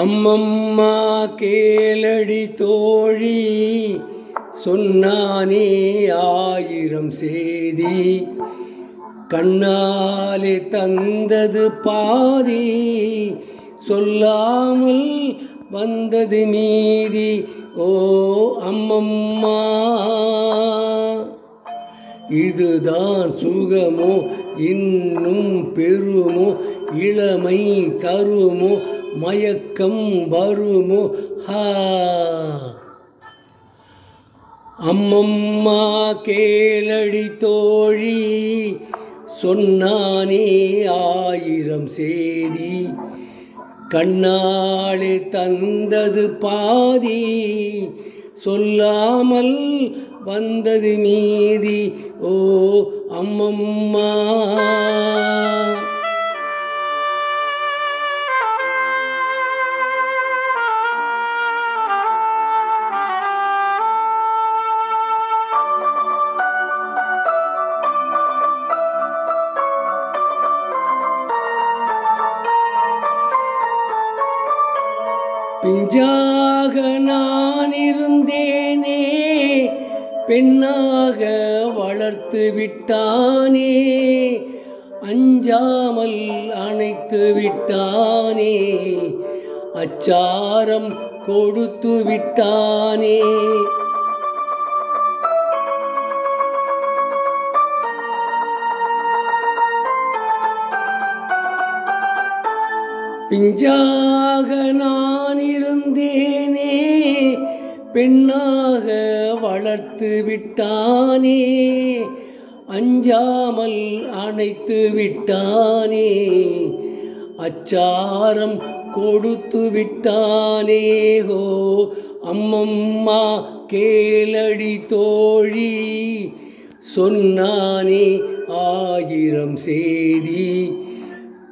அம்மம்மா கேளடி தோழி சொன்னானே ஆயிரம் செய்தி கண்ணாலே தந்தது பாதி சொல்லாமல் வந்தது மீதி. ஓ அம்மம்மா இதுதான் சுகமோ இன்னும் பெருமோ இளமை தருமோ மயக்கம் வருமோ? ஹா. அம்மம்மா கேளடி தோழி சொன்னானே ஆயிரம் செய்தி கண்ணாளே தந்தது பாதி சொல்லாமல் வந்தது மீதி. ஓ அம்மம்மா. பிஞ்சாக நான் இருந்தேனே பெண்ணாக வளர்த்து விட்டானே அஞ்சாமல் அணைத்து விட்டானே அச்சாரம் கொடுத்து விட்டானே. பிஞ்சாக நான் இருந்தேனே பெண்ணாக வளர்த்து விட்டானே அஞ்சாமல் அணைத்து விட்டானே அச்சாரம் கொடுத்து விட்டானே ஹோ அம்மம்மா கேளடி தோழி சொன்னானே ஆயிரம் செய்தி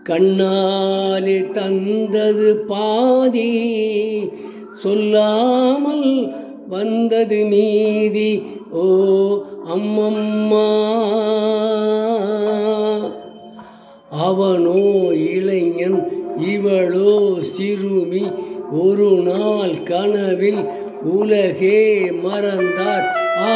கண்ணாலே தந்தது பாதி சொல்லாமல் வந்தது மீதி ஓ அம்மம்மா. அவனோ இளைஞன் இவளோ சிறுமி ஒரு நாள் கனவில் உலகே மறந்தார். ஆ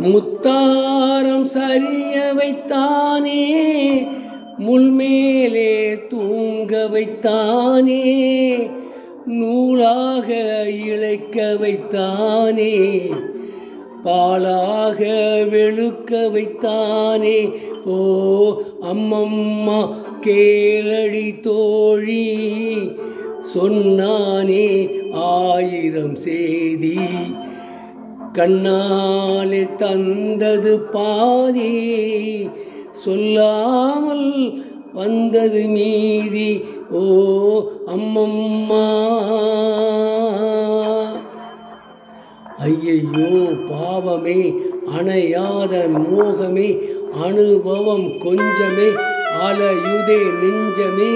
முத்தாரம் சரிய வைத்தானே முள்மேலே தூங்க வைத்தானே நூலாக இழைக்க வைத்தானே பாலாக வெளுக்க வைத்தானே. ஓ அம்மம்மா கேளடி தோழி சொன்னானே ஆயிரம் செய்தி கண்ணாலே தந்தது பாதி சொல்லாமல் வந்தது மீதி. ஓ அம்மம்மா. ஐயையோ பாவமே அணையாத மோகமே அனுபவம் கொஞ்சமே அலையுதே நெஞ்சமே.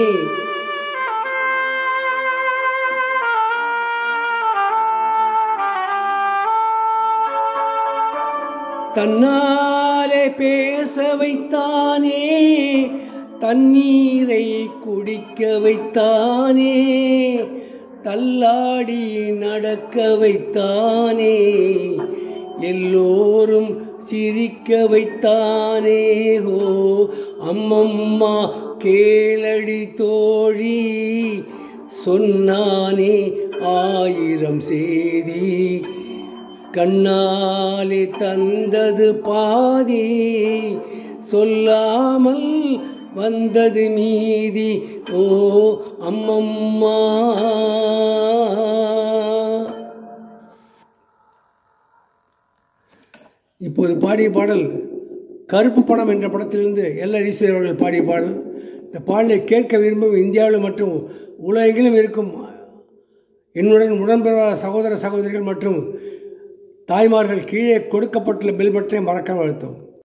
தன்னாலே பேச வைத்தானே தண்ணீரை குடிக்க வைத்தானே தள்ளாடி நடக்க வைத்தானே எல்லோரும் சிரிக்க வைத்தானே ஹோ அம்மம்மா கேளடி தோழி சொன்னானே ஆயிரம் செய்தி. கண்ணாலே தந்தது பாதி சொல்லாமல் வந்தது மீதி. ஓ அம்மம்மா. இப்போது பாடிய பாடல் கருப்பு படம் என்ற படத்திலிருந்து எல் ஈஸ்வரி அவர்கள் பாடிய பாடல். இந்த பாடலை கேட்க விரும்பும் இந்தியாவில் மற்றும் உலகெங்கிலும் இருக்கும் என்னுடன் உடன்பெறாத சகோதர சகோதரிகள் மற்றும் தாய்மார்கள் கீழே கொடுக்கப்பட்டுள்ள பில் பட்டனை மறக்காமல் அழுத்தவும்.